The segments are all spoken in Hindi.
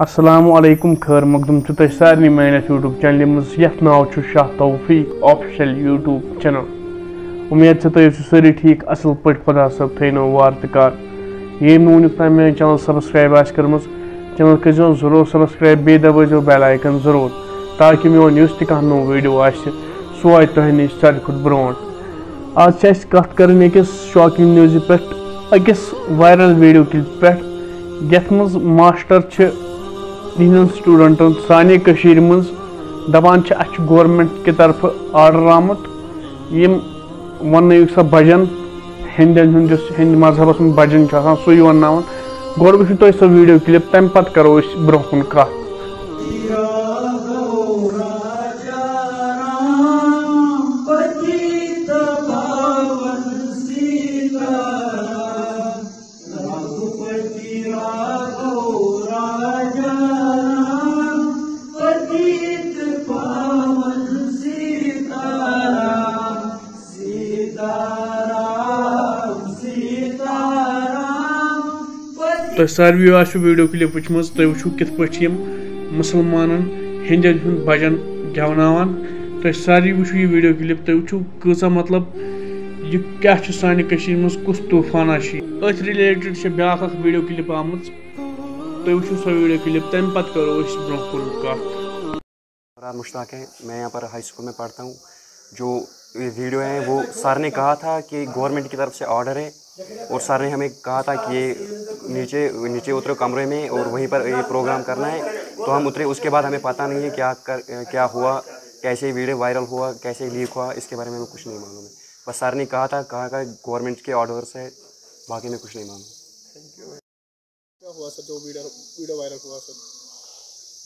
असलकुम खैर मकदम तुम सारे मेनस यूट्यूब चैनल मज नाव Shah Taufiq official YouTube channel उम्मीद से तुम सारी ठीक असल पे खुदा सब थो वार तकार ये वुनिक ताम मेरे चैनल सब्सक्राइब आ कर चैनल करो ज़रूर सब्सक्राइब बे दबो बेल आइकन ज़रूर ताकि मोन इस तह नो वीडियो आ वात तुह नश सारे खुद ब्रो आज कत कर शॉकिंग न्यूज़ पे अकिस वायरल वीडियो क्लिप पे यथ मज मास्टर तिहन स्टूडेंटन साने मज दपान गवर्नमेंट की तरफ़ आर्डर आमुत यम वन सा भजन हिंदन हूँ हिंद मजहबस में भजन सू वन गोड़ वो तुम सो वीडियो क्लिप तम पे करो ब्रोह कुन कत तो सारे आ वीडियो क्लिप वचम तुम वो कित पे मुसलमान हिंदन हूँ गेवन सारे वो ये वीडियो क्लिप तुम वो कचा मतलब यह क्या सान मज कुस तूफाना अथ रिलेटेड ब्या वीडियो क्लिप आम तुम वो सो वीडियो क्लिप तम पे करो ब्रो कुन है मैं यहाँ पर हाई स्कूल में पढ़ता हूँ जो वीडियो है वो सर ने कहा था कि गवर्नमेंट की तरफ़ से ऑर्डर है और सर ने हमें कहा था कि ये नीचे नीचे उतरे कमरे में और वहीं पर ये प्रोग्राम करना है। तो हम उतरे उसके बाद हमें पता नहीं है क्या कर क्या हुआ कैसे वीडियो वायरल हुआ कैसे लीक हुआ इसके बारे में हमें कुछ नहीं मालूम है। बस सर ने कहा था कहा का गवर्नमेंट के ऑर्डर से बाकी में कुछ नहीं मालूम। क्या हुआ सर जो वीडियो वीडियो वायरल हुआ सर?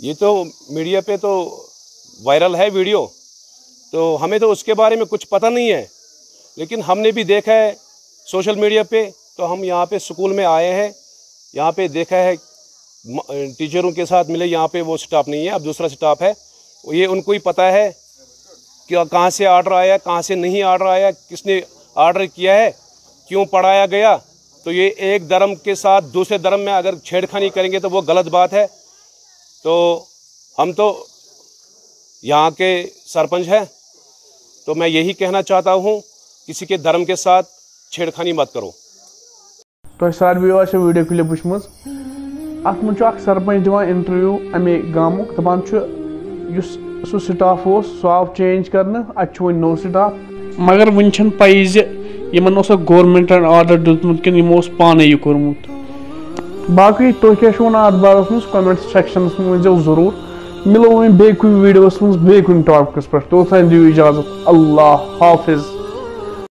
ये तो मीडिया पे तो वायरल है वीडियो तो हमें तो उसके बारे में कुछ पता नहीं है। लेकिन हमने भी देखा है सोशल मीडिया पे तो हम यहाँ पे स्कूल में आए हैं। यहाँ पे देखा है टीचरों के साथ मिले, यहाँ पे वो स्टाफ नहीं है, अब दूसरा स्टाफ है। ये उनको ही पता है कि कहाँ से ऑर्डर आया, कहाँ से नहीं ऑर्डर आया, किसने ऑर्डर किया है, क्यों पढ़ाया गया। तो ये एक धर्म के साथ दूसरे धर्म में अगर छेड़खानी करेंगे तो वो गलत बात है। तो हम तो यहाँ के सरपंच हैं तो मैं यही कहना चाहता हूँ, किसी के धर्म के साथ छेड़खानी मत करो। तो वीडियो क्लिप वुचम अत मुझ सरपंच दिवान इंटरव्यू अमे गामुक दपान सह स्टाफ सह आव चेंज कर अत नो स्टाफ मगर वन पई इन गवर्नमेंटन आर्डर दुतमुत कि यमो पाने यह कोर्मुत बाकी तुम क्या वन अत बारे मज कमेंट सेक्शन में ज़रूर मिलो वो बे वीडियोस मज पे तो दिव इजाज़त अल्लाह हाफिज़